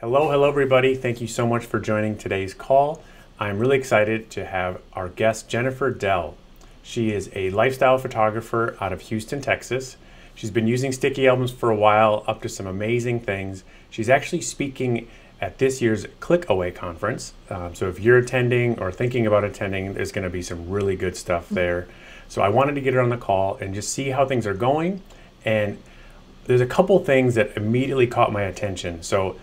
Hello, hello, everybody. Thank you so much for joining today's call. I'm really excited to have our guest, Jennifer Dell. She is a lifestyle photographer out of Houston, Texas. She's been using sticky albums for a while, up to some amazing things. She's actually speaking at this year's Click Away conference. Um, so if you're attending or thinking about attending, there's going to be some really good stuff there. So I wanted to get her on the call and just see how things are going. And there's a couple things that immediately caught my attention. So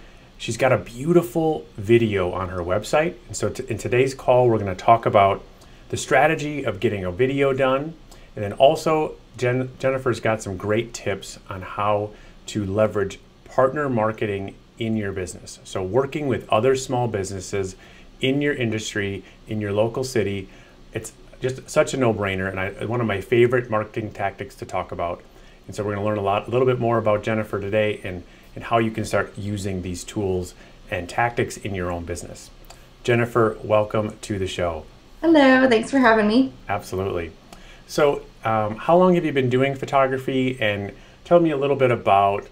she's got a beautiful video on her website. And so in today's call, we're going to talk about the strategy of getting a video done. And then also, Jen- Jennifer's got some great tips on how to leverage partner marketing in your business. So, working with other small businesses in your industry, in your local city, it's just such a no brainer. And I, one of my favorite marketing tactics to talk about. And so, we're going to learn a lot, a little bit more about Jennifer today and, and how you can start using these tools and tactics in your own business. Jennifer, welcome to the show. Hello, thanks for having me. Absolutely. So, um, how long have you been doing photography? And tell me a little bit about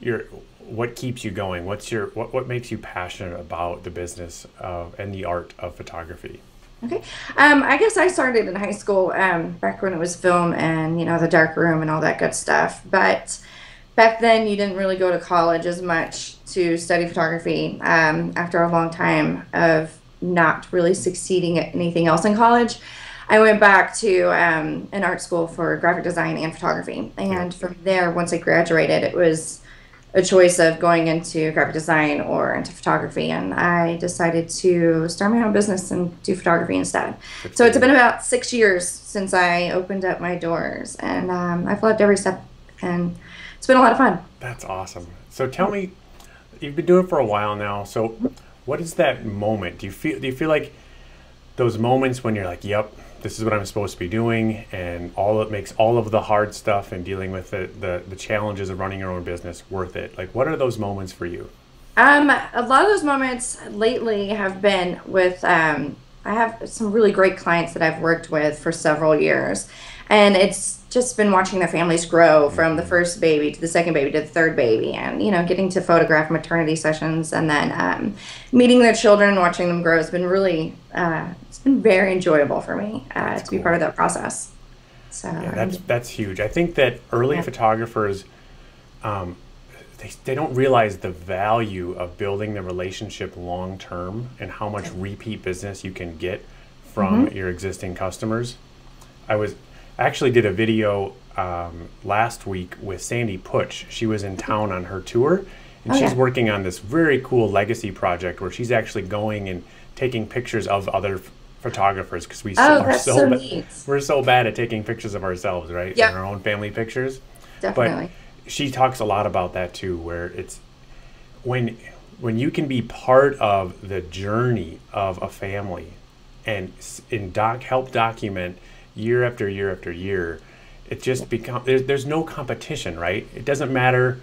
your what keeps you going. What's your what, what makes you passionate about the business of, and the art of photography? Okay, um, I guess I started in high school um, back when it was film and you know the dark room and all that good stuff. But back then, you didn't really go to college as much to study photography. Um, after a long time of not really succeeding at anything else in college, I went back to um, an art school for graphic design and photography. And from there, once I graduated, it was a choice of going into graphic design or into photography. And I decided to start my own business and do photography instead. so it's been about six years since I opened up my doors. And um, I've loved every step. And it's been a lot of fun. That's awesome. So tell me, you've been doing it for a while now. So what is that moment? Do you feel do you feel like those moments when you're like, "Yep, this is what I'm supposed to be doing," and all it makes all of the hard stuff and dealing with the, the the challenges of running your own business worth it? Like, what are those moments for you? Um, a lot of those moments lately have been with. Um, I have some really great clients that I've worked with for several years, and it's just been watching their families grow from the first baby to the second baby to the third baby and you know getting to photograph maternity sessions and then um, meeting their children and watching them grow has been really uh, it's been very enjoyable for me uh, to cool. be part of that process so yeah, that's that's huge i think that early yeah. photographers um, they, they don't realize the value of building the relationship long term and how much repeat business you can get from mm-hmm. your existing customers i was actually did a video um, last week with Sandy Puc'. She was in town on her tour, and oh, she's yeah. working on this very cool legacy project where she's actually going and taking pictures of other photographers because we oh, are so, so ba- we're so bad at taking pictures of ourselves, right? Yeah. our own family pictures. Definitely. But she talks a lot about that too, where it's when when you can be part of the journey of a family and in doc help document year after year after year, it just become there's, there's no competition, right? It doesn't matter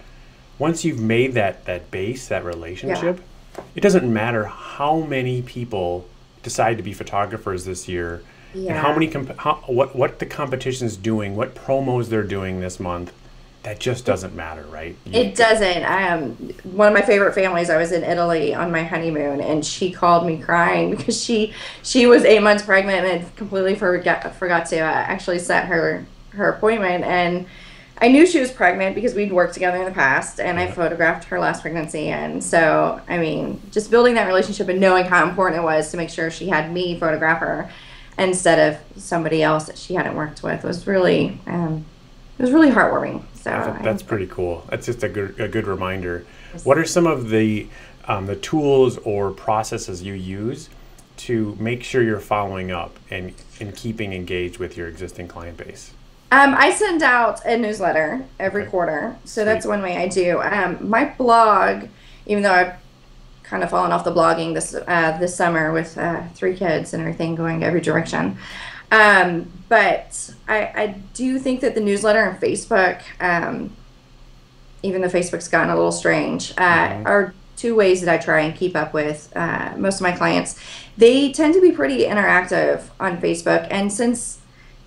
once you've made that that base, that relationship. Yeah. It doesn't matter how many people decide to be photographers this year, yeah. and how many comp- how, what what the competition's doing, what promos they're doing this month that just doesn't matter, right? You, it doesn't. I Um, one of my favorite families. I was in Italy on my honeymoon, and she called me crying because she she was eight months pregnant and completely forgot forgot to uh, actually set her her appointment. And I knew she was pregnant because we'd worked together in the past, and yeah. I photographed her last pregnancy. And so, I mean, just building that relationship and knowing how important it was to make sure she had me photograph her instead of somebody else that she hadn't worked with was really. Um, it was really heartwarming. So that's, that's pretty cool. That's just a good a good reminder. What are some of the um, the tools or processes you use to make sure you're following up and and keeping engaged with your existing client base? Um, I send out a newsletter every okay. quarter, so Sweet. that's one way I do. Um, my blog, even though I've kind of fallen off the blogging this uh, this summer with uh, three kids and everything going every direction. Um, but I, I do think that the newsletter and Facebook, um, even though Facebook's gotten a little strange, uh, mm-hmm. are two ways that I try and keep up with uh, most of my clients. They tend to be pretty interactive on Facebook, and since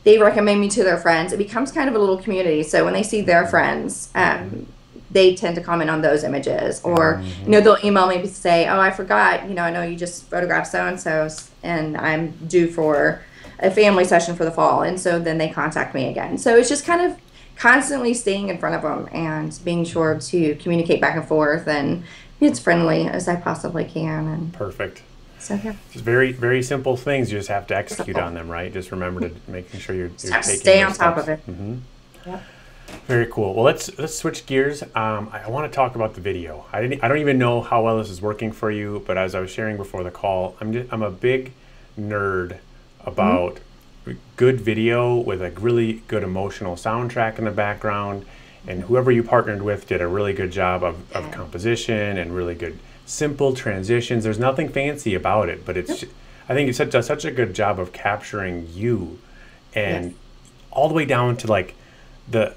they recommend me to their friends, it becomes kind of a little community. So when they see their friends um, they tend to comment on those images or Mm-hmm. you know they'll email me to say oh i forgot you know i know you just photographed so and so and i'm due for a family session for the fall and so then they contact me again so it's just kind of constantly staying in front of them and being sure to communicate back and forth and be as friendly as i possibly can and Perfect. so yeah Just very, very simple things. You just have to execute Simple. on them, right? Just remember to making sure you're, you're taking stay on top of it. Yep. Very cool. Well, let's let's switch gears. Um, I, I want to talk about the video. I didn't. I don't even know how well this is working for you, but as I was sharing before the call, I'm just, I'm a big nerd about good video with a really good emotional soundtrack in the background. And whoever you partnered with did a really good job of, of composition and really good simple transitions. There's nothing fancy about it, but it's. I think it's such a, such a good job of capturing you, and Yes. all the way down to like the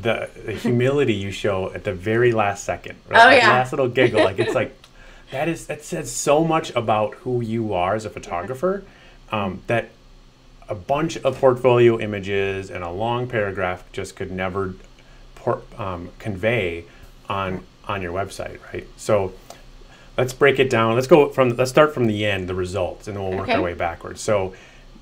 the, the humility you show at the very last second. Right? Oh, That yeah. last little giggle. Like it's like that is that says so much about who you are as a photographer. Um, that a bunch of portfolio images and a long paragraph just could never por- um, convey on on your website, right? So let's break it down. Let's go from let's start from the end, the results, and then we'll work our way backwards. So,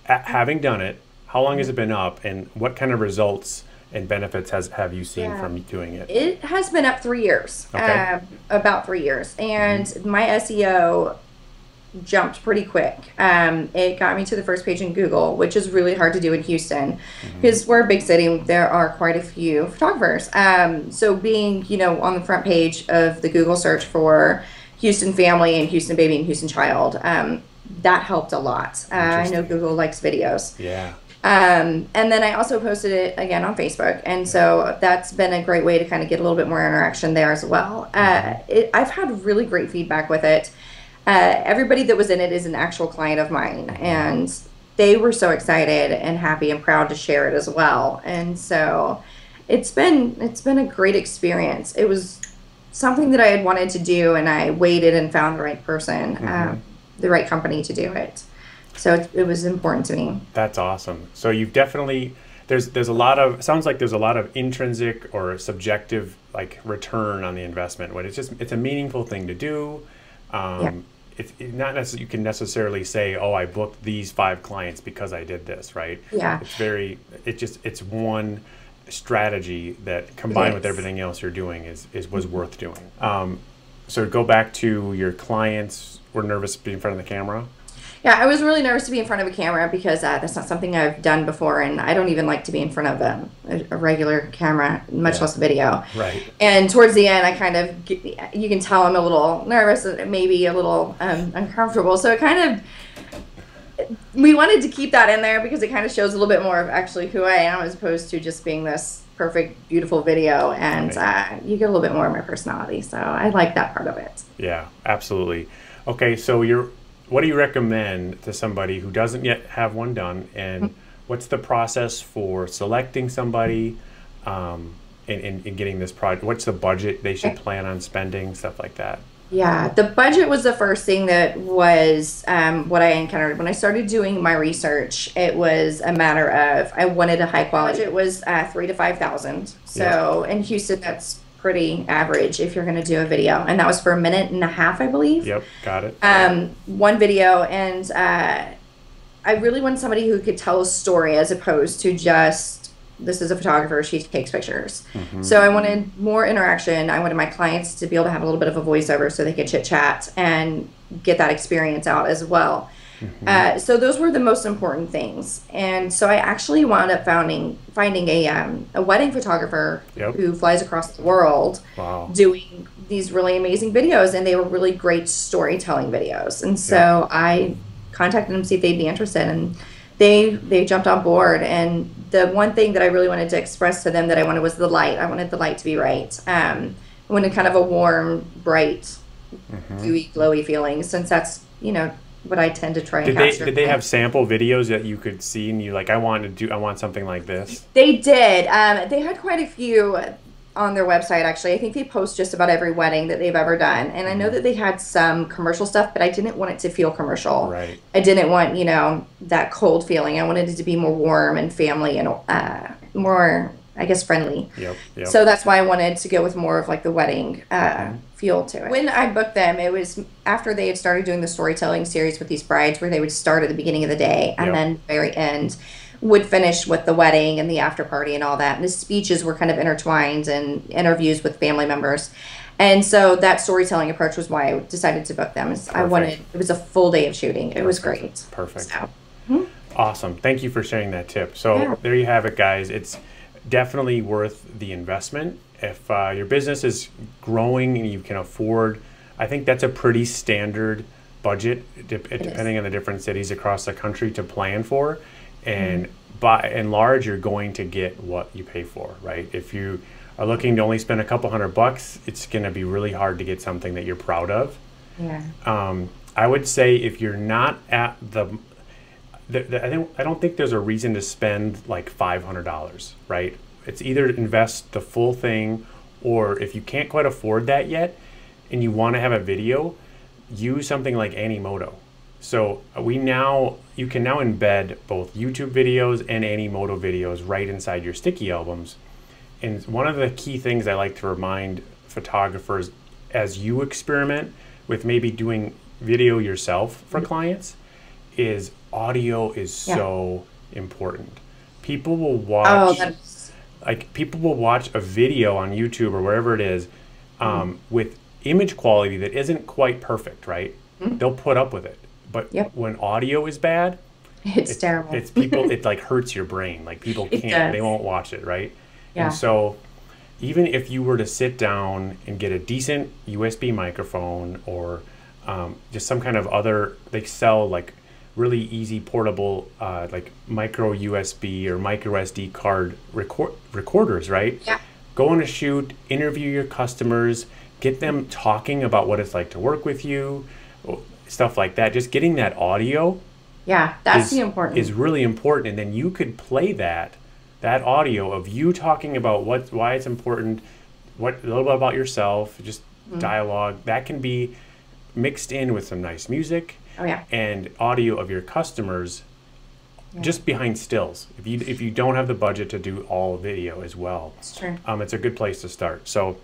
having done it, how long has it been up, and what kind of results and benefits has have you seen Yeah. from doing it? It has been up three years, Okay. um, about three years, and my SEO jumped pretty quick. Um, it got me to the first page in Google, which is really hard to do in Houston because we're a big city. There are quite a few photographers. Um, so being, you know, on the front page of the Google search for Houston family and Houston baby and Houston child, um, that helped a lot. Uh, I know Google likes videos. Yeah, Um, and then I also posted it again on Facebook, and so that's been a great way to kind of get a little bit more interaction there as well. Uh, it, I've had really great feedback with it. Uh, everybody that was in it is an actual client of mine, and they were so excited and happy and proud to share it as well. And so it's been it's been a great experience. It was something that I had wanted to do, and I waited and found the right person, um, the right company to do it. So it, it was important to me. that's awesome. So you've definitely there's there's a lot of sounds like there's a lot of intrinsic or subjective like return on the investment. When it's just it's a meaningful thing to do. Um, Yeah. It's it, not necessarily you can necessarily say, oh, I booked these five clients because I did this, right? Yeah. It's very it just it's one strategy that combined with everything else you're doing is is was worth doing. Um, so go back to your clients were nervous to be in front of the camera. Yeah, I was really nervous to be in front of a camera because uh, that's not something I've done before, and I don't even like to be in front of a, a, a regular camera, much Yeah. less a video. Right. And towards the end, I kind of, get, you can tell I'm a little nervous, and maybe a little um, uncomfortable. So it kind of, we wanted to keep that in there because it kind of shows a little bit more of actually who I am as opposed to just being this perfect, beautiful video. And Right. uh, you get a little bit more of my personality. So I like that part of it. Yeah, absolutely. Okay, so you're what do you recommend to somebody who doesn't yet have one done, and what's the process for selecting somebody, um, and, and, and getting this project? What's the budget they should plan on spending, stuff like that? Yeah, the budget was the first thing that was um, what I encountered when I started doing my research. It was a matter of I wanted a high quality. It was uh, three to five thousand. So in Houston, that's pretty average if you're going to do a video, and that was for a minute and a half, I believe. Yep, got it. Um, one video, and uh, I really wanted somebody who could tell a story as opposed to just this is a photographer, she takes pictures. So I wanted more interaction. I wanted my clients to be able to have a little bit of a voiceover so they could chit chat and get that experience out as well. Uh, so those were the most important things, and so I actually wound up finding finding a um, a wedding photographer Yep. who flies across the world Wow. doing these really amazing videos and they were really great storytelling videos and so i contacted them to see if they'd be interested and they they jumped on board and the one thing that i really wanted to express to them that i wanted was the light i wanted the light to be right um, i wanted kind of a warm bright Mm-hmm. dewy glowy feeling since that's you know what i tend to try and Did they capture did they have sample videos that you could see and you like I want to do I want something like this? They did. Um, they had quite a few on their website, actually. I think they post just about every wedding that they've ever done. And I know that they had some commercial stuff, but I didn't want it to feel commercial. Right. I didn't want, you know, that cold feeling. I wanted it to be more warm and family and uh, more I guess friendly. Yep. Yep. So that's why I wanted to go with more of like the wedding uh, Mm-hmm. Feel to it. When I booked them, it was after they had started doing the storytelling series with these brides, where they would start at the beginning of the day and Yep. then very end would finish with the wedding and the after party and all that. And the speeches were kind of intertwined and interviews with family members. And so that storytelling approach was why I decided to book them. I wanted it was a full day of shooting. It was great. Perfect. So, hmm? Awesome. Thank you for sharing that tip. So Yeah. there you have it, guys. It's definitely worth the investment. If uh, your business is growing and you can afford, I think that's a pretty standard budget, de- depending on the different cities across the country, to plan for. And by and large, you're going to get what you pay for, right? If you are looking to only spend a couple hundred bucks, it's going to be really hard to get something that you're proud of yeah. um, I would say if you're not at the, I don't I don't think there's a reason to spend like five hundred dollars, right? It's either invest the full thing, or if you can't quite afford that yet, and you want to have a video, use something like Animoto. So uh, we now you can now embed both YouTube videos and Animoto videos right inside your sticky albums. And one of the key things I like to remind photographers as you experiment with maybe doing video yourself for clients is audio is Mm-hmm. Yeah. so important. People will watch Oh, like people will watch a video on YouTube or wherever it is um, with image quality that isn't quite perfect, right? They'll put up with it. But. Yep. when audio is bad, it's, terrible. it's people it like hurts your brain. Like people can't they won't watch it, right? Yeah. And so even if you were to sit down and get a decent USB microphone or um, just some kind of other they sell like really easy portable uh, like micro USB or micro SD card record recorders, right? Yeah. Go on a shoot, interview your customers, get them talking about what it's like to work with you, stuff like that. Just getting that audio yeah, that's is, the important. is really important and then you could play that that audio of you talking about what why it's important what a little bit about yourself just Mm-hmm. dialogue that can be mixed in with some nice music oh yeah. and audio of your customers just behind stills if you if you don't have the budget to do all video as well It's true. um, it's a good place to start. So,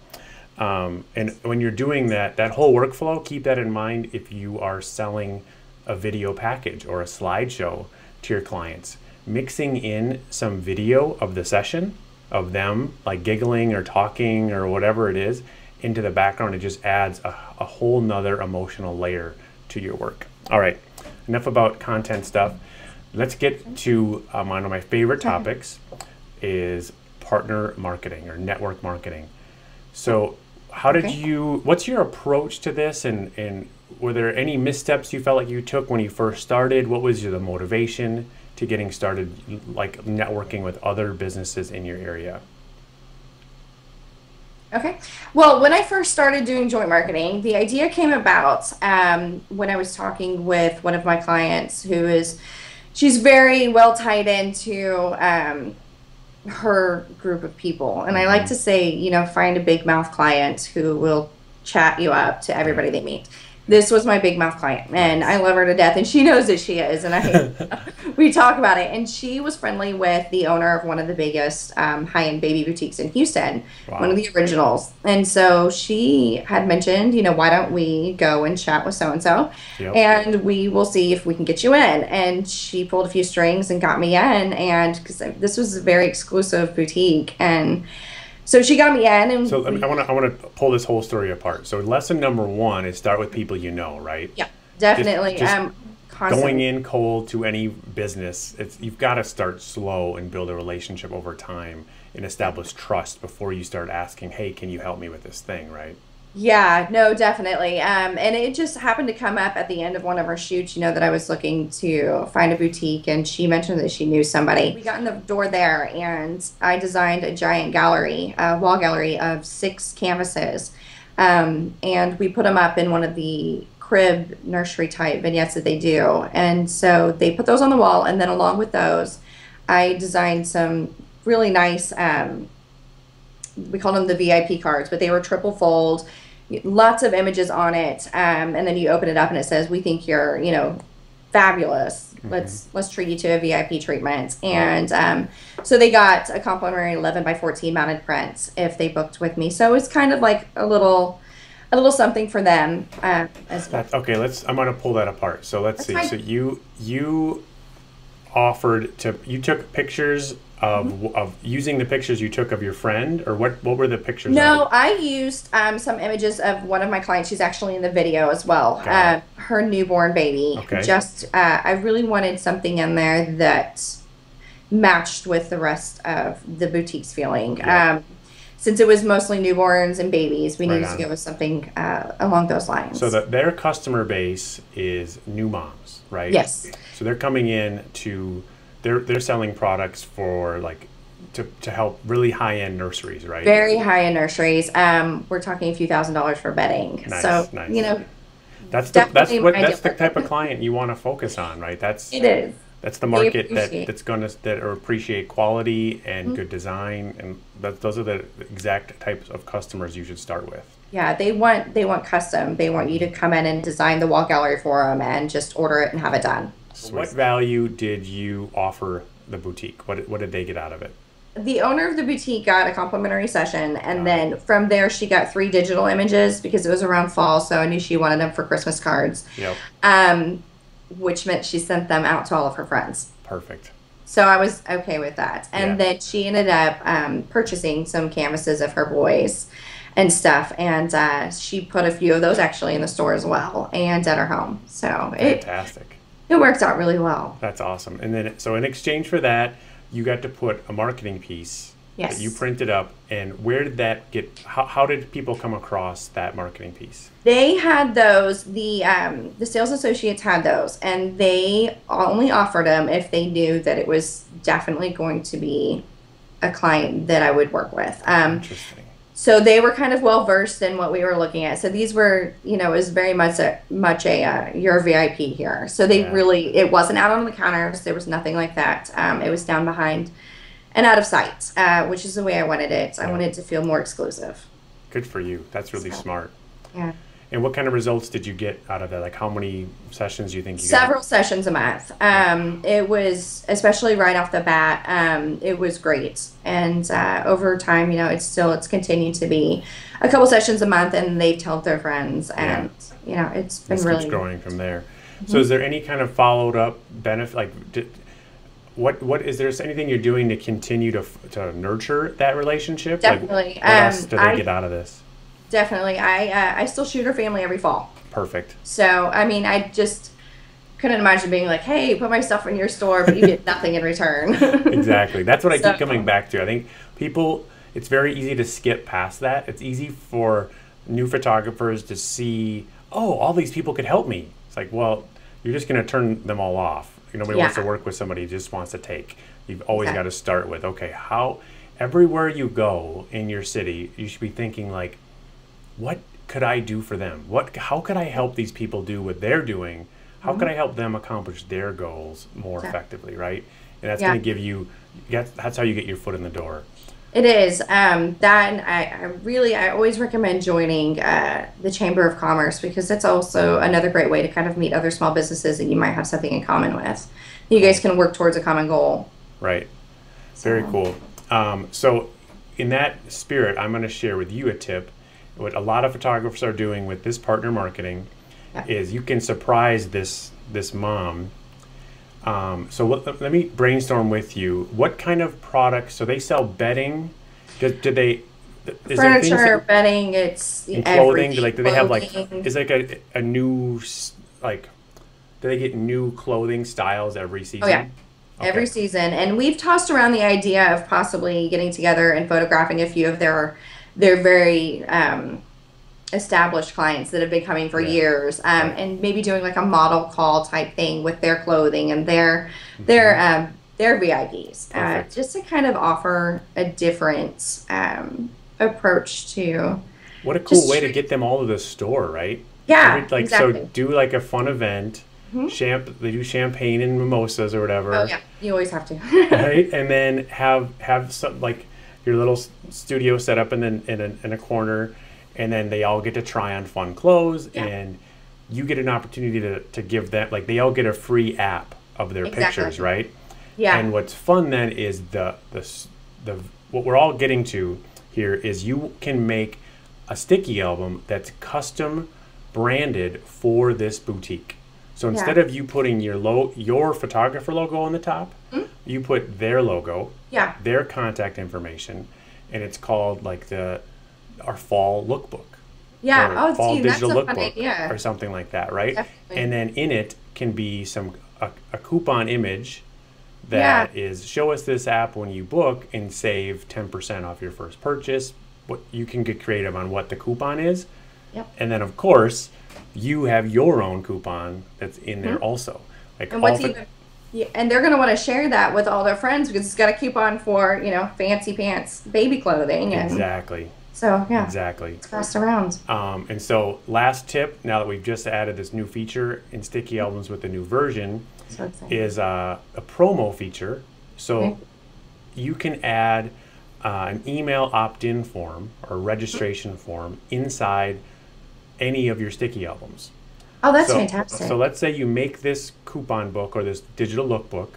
um, and when you're doing that, that whole workflow, keep that in mind if you are selling a video package or a slideshow to your clients. Mixing in some video of the session of them like giggling or talking or whatever it is into the background, it just adds a, a whole nother emotional layer to your work. All right, enough about content stuff. Let's get to um, one of my favorite topics is partner marketing or network marketing. So, how did Okay. you? What's your approach to this? And and were there any missteps you felt like you took when you first started? What was your the motivation to getting started, like networking with other businesses in your area? Okay. Well, when I first started doing joint marketing, the idea came about um, when I was talking with one of my clients who is, she's very well tied into um, her group of people. And I like to say, you know, find a big mouth client who will chat you up to everybody they meet. This was my big mouth client, and I love her to death, and she knows that she is. And I, we talk about it. And she was friendly with the owner of one of the biggest um, high-end baby boutiques in Houston, one of the originals. And so she had mentioned, you know, why don't we go and chat with so and so, and we will see if we can get you in. And she pulled a few strings and got me in, and because this was a very exclusive boutique, and so she got me in, and So we- I want to I want to pull this whole story apart. So lesson number one is start with people you know, right? yeah, definitely. just um, constantly. going in cold to any business, it's you've got to start slow and build a relationship over time and establish trust before you start asking, "Hey, can you help me with this thing?" Right? Yeah, no, definitely. Um, and it just happened to come up at the end of one of our shoots, you know, that I was looking to find a boutique, and she mentioned that she knew somebody. We got in the door there, and I designed a giant gallery, a wall gallery of six canvases. Um, and we put them up in one of the crib nursery type vignettes that they do. And so they put those on the wall, and then along with those, I designed some really nice um, we called them the VIP cards, but they were triple fold, lots of images on it. Um, and then you open it up and it says, "We think you're, you know, fabulous. Let's let's treat you to a VIP treatment. And um, so they got a complimentary 11 by 14 mounted print if they booked with me. So it's kind of like a little a little something for them uh, as well. Okay, let's. I'm gonna pull that apart. So let's That's see. fine. So you you offered to you took pictures of Mm-hmm. of using the pictures you took of your friend, or what? What were the pictures? No, Of? I used um, some images of one of my clients. She's actually in the video as well. Uh, her newborn baby. Okay. Just, uh, I really wanted something in there that matched with the rest of the boutique's feeling. Yeah. Um, since it was mostly newborns and babies, we Right needed on. to go with something uh, along those lines. So that their customer base is new moms, right? Yes. So they're coming in to they're they're selling products for like to, to help really high end nurseries, right? Very high end nurseries. Um, we're talking a few thousand dollars for bedding. Nice, so, nice. you know, That's the, that's what that's the type of client you want to focus on, right? That's it is. that's the market that that's going to that or appreciate quality and good design, and that those are the exact types of customers you should start with. Yeah, they want they want custom. They want you to come in and design the wall gallery for them and just order it and have it done. What value did you offer the boutique? What what did they get out of it? The owner of the boutique got a complimentary session, and then from there she got three digital images because it was around fall, so I knew she wanted them for Christmas cards. Yep, Um, which meant she sent them out to all of her friends. perfect. So I was okay with that. And Yeah. then she ended up um, purchasing some canvases of her boys and stuff, and uh, she put a few of those actually in the store as well and at her home. So it Fantastic. it worked out really well. That's awesome. And then, so in exchange for that, you got to put a marketing piece Yes. that you printed up. And where did that get? How, how did people come across that marketing piece? They had those. The um, the sales associates had those, and they only offered them if they knew that it was definitely going to be a client that I would work with. Um, Interesting. So they were kind of well versed in what we were looking at. So these were, you know, it was very much a much a uh, you're VIP here. So they Yeah. really it wasn't out on the counters. There was nothing like that. Um, it was down behind and out of sight, uh, which is the way I wanted it. I Yeah. wanted it to feel more exclusive. Good for you. That's really So- smart. Yeah. And what kind of results did you get out of that? Like, how many sessions do you think you Several sessions a month. Um, it was especially right off the bat. Um, it was great, and uh, over time, you know, it's still it's continued to be a couple sessions a month, and they've told their friends, and you know, it's been This really keeps growing from there. So, is there any kind of followed up benefit? Like, did, what what is there anything you're doing to continue to to nurture that relationship? Like, Definitely. what else Um, do they I- get out of this? Definitely. I uh, I still shoot her family every fall, Perfect. so I mean, I just couldn't imagine being like, hey, put my stuff in your store, but you get nothing in return. exactly. That's what I So- keep coming back to. I think people, it's very easy to skip past that. It's easy for new photographers to see, oh, all these people could help me. It's like, well, you're just going to turn them all off. Nobody wants to work with somebody who just wants to take. You've always got to start with, okay, how, everywhere you go in your city, you should be thinking like, what could I do for them? What, how could I help these people do what they're doing? How could I help them accomplish their goals more Yeah. effectively, right? And that's Yeah. going to give you, that's, that's how you get your foot in the door. It is um, that, I, I really, I always recommend joining uh, the Chamber of Commerce because that's also another great way to kind of meet other small businesses that you might have something in common with. You guys can work towards a common goal. Right. Very cool. Um, so, in that spirit, I'm going to share with you a tip. What a lot of photographers are doing with this partner marketing Yeah. is you can surprise this this mom. Um, so let, let me brainstorm with you. What kind of products? So they sell bedding. Do, do they? Is Furniture, that, bedding, it's in clothing? Do like do they have like is like a a new like? Do they get new clothing styles every season? Oh, yeah. every season and we've tossed around the idea of possibly getting together and photographing a few of their their very um, established clients that have been coming for Yeah. years um, Right. and maybe doing like a model call type thing with their clothing and their their um, their vips uh, just to kind of offer a different um, approach to What a cool way to get them all to the store, right? yeah Every- like exactly so do like a fun event. Mhm. Champ they do champagne and mimosas or whatever. oh yeah you always have to Right? And then have have some like your little studio set up in, an, in, a, in a corner and then they all get to try on fun clothes Yeah. and you get an opportunity to, to give them like they all get a free app of their Exactly. pictures, right? Yeah. And what's fun then is the the the what we're all getting to here is you can make a sticky album that's custom branded for this boutique. So instead Yeah. of you putting your lo- your photographer logo on the top, Hmm? you put their logo, yeah. their contact information, and it's called like the our fall lookbook Yeah. or Oh, fall see, digital lookbook idea. or something like that, right? Definitely. And then in it can be some a, a coupon image that is show us this app when you book and save 10% off your first purchase. What you can get creative on what the coupon is. Yep. And then of course, you have your own coupon that's in there also. Like. And what's even yeah, and they're gonna want to share that with all their friends because it's got a coupon for you know fancy pants, baby clothing, and Exactly. so yeah, Exactly. it's passed around. Um, and so, last tip now that we've just added this new feature in Sticky Albums with the new version So is uh, a promo feature. So, Okay. you can add uh, an email opt in form or registration form inside any of your Sticky Albums. oh, that's so, fantastic. So, let's say you make this coupon book or this digital lookbook,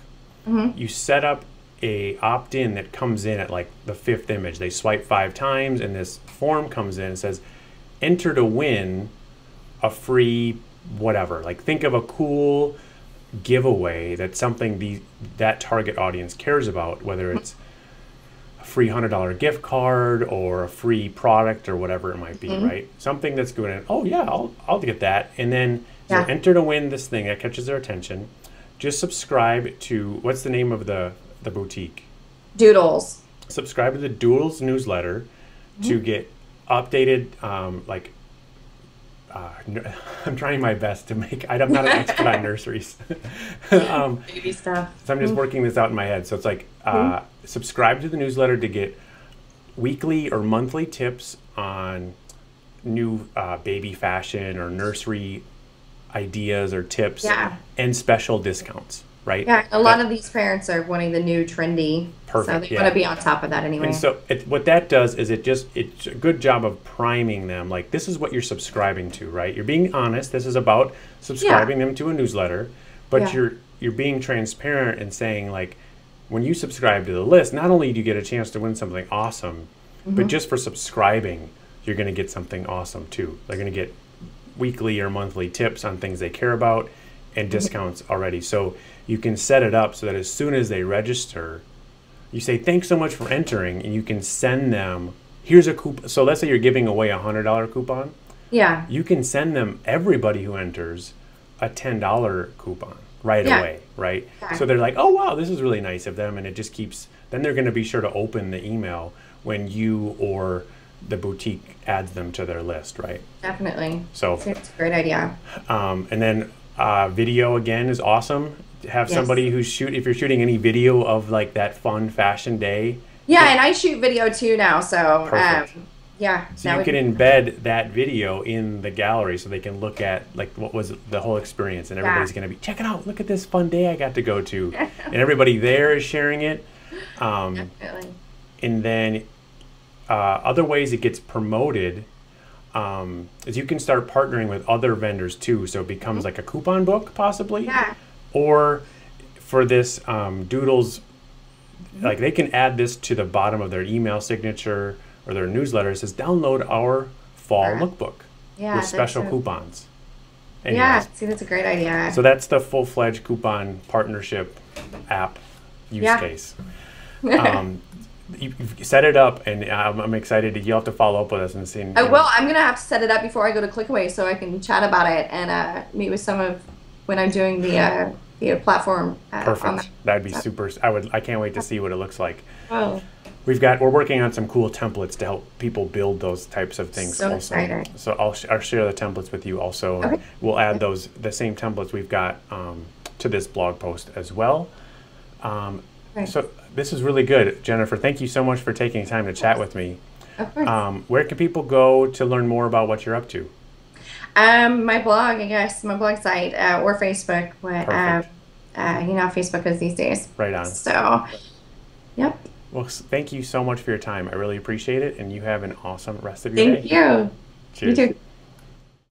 Mm-hmm. you set up a opt-in that comes in at like the fifth image. They swipe five times, and this form comes in and says, "Enter to win a free whatever." Like think of a cool giveaway that's something the that target audience cares about, whether it's a free hundred dollar gift card or a free product or whatever it might be, right? Something that's going to, oh yeah, I'll I'll get that, and then so Yeah. enter to win this thing that catches their attention. Just subscribe to what's the name of the the boutique? Doodles. Subscribe to the Doodles newsletter to get updated um, like. Uh, I'm trying my best to make. I'm not an expert on nurseries, um, Baby stuff. so I'm just working this out in my head. So it's like uh, subscribe to the newsletter to get weekly or monthly tips on new uh, baby fashion or nursery ideas or tips Yeah. and special discounts, right? Yeah, a lot That- of these parents are wanting the new trendy. So they yeah. want to be on top of that anyway. And so it, what that does is it just it's a good job of priming them. Like this is what you're subscribing to, right? You're being honest. This is about subscribing them to a newsletter, but Yeah. you're you're being transparent and saying like when you subscribe to the list, not only do you get a chance to win something awesome, Mm-hmm. but just for subscribing, you're going to get something awesome too. They're going to get weekly or monthly tips on things they care about and Mm-hmm. discounts already. So you can set it up so that as soon as they register, you say thanks so much for entering and you can send them here's a coupon so let's say you're giving away a hundred dollar coupon yeah. you can send them everybody who enters a ten dollar coupon right Yeah. away right Yeah. so they're like oh wow this is really nice of them and it just keeps then they're going to be sure to open the email when you or the boutique adds them to their list right Definitely. so It's, a great idea. um, and then uh, video again is awesome have Yes. somebody who's shoot if you're shooting any video of like that fun fashion day Yeah, and I shoot video too now, so Perfect. um, yeah. So you can embed that video in the gallery so they can look at like what was the whole experience and everybody's going to be check it out look at this fun day I got to go to and everybody there is sharing it um, Definitely. and then uh, other ways it gets promoted um, is you can start partnering with other vendors too so it becomes like a coupon book possibly Yeah. Or for this um, doodles like they can add this to the bottom of their email signature or their newsletter it says download our fall Yeah. lookbook Yeah. with special a- coupons Yeah. Anyways, See, that's a great idea. so that's the full-fledged coupon partnership app use Yeah. case um, you, set it up and I'm, I'm excited you'll have to follow up with us and see I will. I'm gonna have to set it up before I go to Clickaway so I can chat about it and uh, meet with some of when I'm doing the uh, the platform. Uh, perfect that. that'd be super i would i can't wait to see what it looks like Oh, We've got we're working on some cool templates to help people build those types of things So also. excited. So I'll, sh- I'll share the templates with you also. Okay. We'll add those the same templates we've got um, to this blog post as well. Um, Right. So this is really good, Jennifer. Thank you so much for taking time to chat with me. of course. Um, where can people go to learn more about what you're up to? Um, my blog, I guess, my blog site uh, or Facebook. but um, uh, you know, Facebook is these days. Right on. So, yep. Well, thank you so much for your time. I really appreciate it, and you have an awesome rest of your Thank day. you. Cheers. You too.